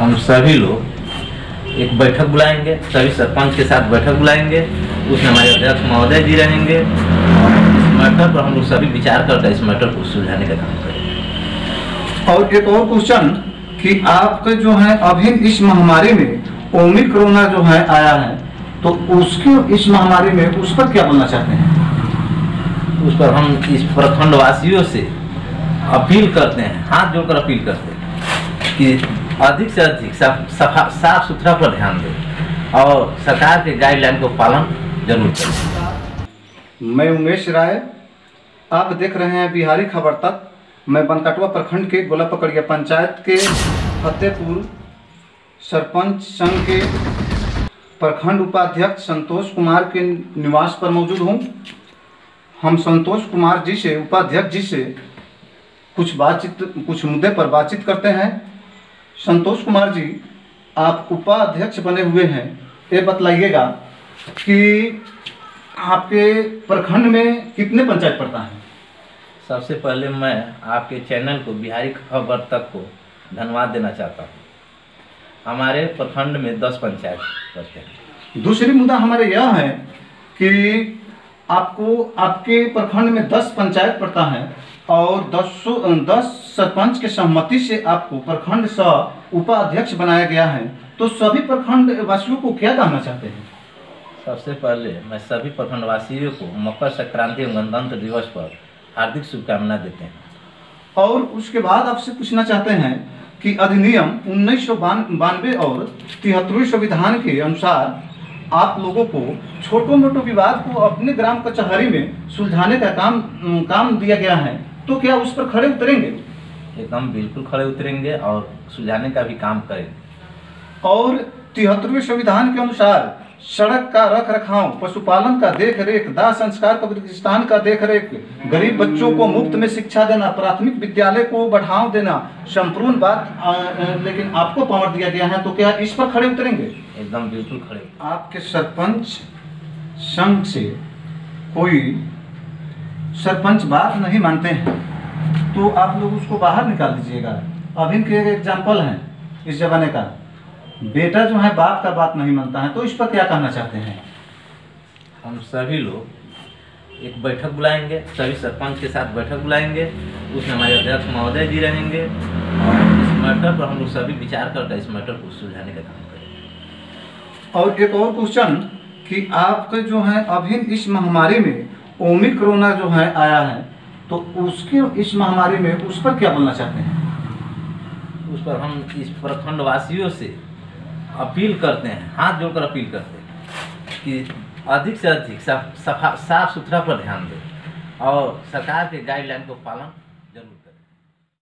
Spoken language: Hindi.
हम सभी लोग एक बैठक बुलाएँगे सभी सरपंच के साथ बैठक बुलाएँगे उसमें हमारे अध्यक्ष महोदय जी रहेंगे। और इस मैटर पर हम लोग सभी विचार करके इस मैटर को सुलझाने का काम करेंगे। और एक और क्वेश्चन कि आपके जो है अभी इस महामारी में ओमिक्रोना जो है आया है तो उसके इस महामारी में उस पर क्या बोलना चाहते हैं? उस पर हम इस प्रखंड वासियों से अपील करते हैं हाथ जोड़कर अपील करते हैं कि अधिक से अधिक साफ़ सुथरा पर ध्यान दें और सरकार के गाइडलाइन को पालन ज़रूर करें। मैं उमेश राय, आप देख रहे हैं बिहारी खबर तक। मैं बनकटवा प्रखंड के गोला पकड़िया पंचायत के फतेहपुर सरपंच संघ के प्रखंड उपाध्यक्ष संतोष कुमार के निवास पर मौजूद हूँ। हम संतोष कुमार जी से, उपाध्यक्ष जी से कुछ बातचीत, कुछ मुद्दे पर बातचीत करते हैं। संतोष कुमार जी आप उपाध्यक्ष बने हुए हैं। ये बतलाइएगा कि आपके प्रखंड में कितने पंचायत पड़ता है? सबसे पहले मैं आपके चैनल को बिहारी खबर तक को धन्यवाद देना चाहता हूँ। हमारे प्रखंड में दस पंचायत पड़ते हैं। दूसरी मुद्दा हमारे यह है कि आपको आपके प्रखंड में दस पंचायत पड़ता है। और दस दस सरपंच के सहमति से आपको प्रखंड सह उपाध्यक्ष बनाया गया है। तो सभी प्रखंड वासियों को क्या कहना चाहते हैं? सबसे पहले मैं सभी प्रखंडवासियों को मकर संक्रांति एवं गणतंत्र दिवस पर हार्दिक शुभकामना देते हैं। और उसके बाद आपसे पूछना चाहते हैं कि अधिनियम उन्नीस बानवे और तिहत्तरवीं संविधान के अनुसार आप लोगों को छोटो मोटो विवाद को अपने ग्राम कचहरी में सुलझाने का काम काम दिया गया है। तो क्या उस पर खड़े उतरेंगे? एकदम बिल्कुल खड़े उतरेंगे और सुलझाने का भी काम करेंगे और तिहत्तरवें संविधान के अनुसार सड़क का रख रखाव पशुपालन का देख रेख दाह संस्कार का प्रतिष्ठान का देख रेख गरीब बच्चों को मुफ़्त में शिक्षा देना प्राथमिक विद्यालय को बढ़ावा देना संपूर्ण बात आ, लेकिन आपको पावर दिया गया है तो क्या इस पर खड़े उतरेंगे? एकदम बिल्कुल खड़े। आपके सरपंच संघ से कोई सरपंच बात नहीं मानते हैं। तो आप लोग उसको बाहर निकाल दीजिएगा। अभी के एक एग्ज़ाम्पल है इस जमाने का। बेटा जो है बाप का बात नहीं मानता है तो इस पर क्या कहना चाहते हैं? हम सभी लोग एक बैठक बुलाएँगे सभी सरपंच के साथ बैठक बुलाएँगे उसमें हमारे अध्यक्ष महोदय जी रहेंगे और इस मैटर पर हम लोग सभी विचार करके इस मैटर को सुलझाने का काम करेंगे। और एक और क्वेश्चन कि आपके जो है अभी इस महामारी में ओमिक्रोना जो है, आया है तो उसके इस महामारी में उस पर क्या बोलना चाहते हैं? उस पर हम इस प्रखंड वासियों से अपील करते हैं, हाथ जोड़कर अपील करते हैं कि अधिक से अधिक साफ़ साफ़ सुथरा पर ध्यान दें और सरकार के गाइडलाइन को पालन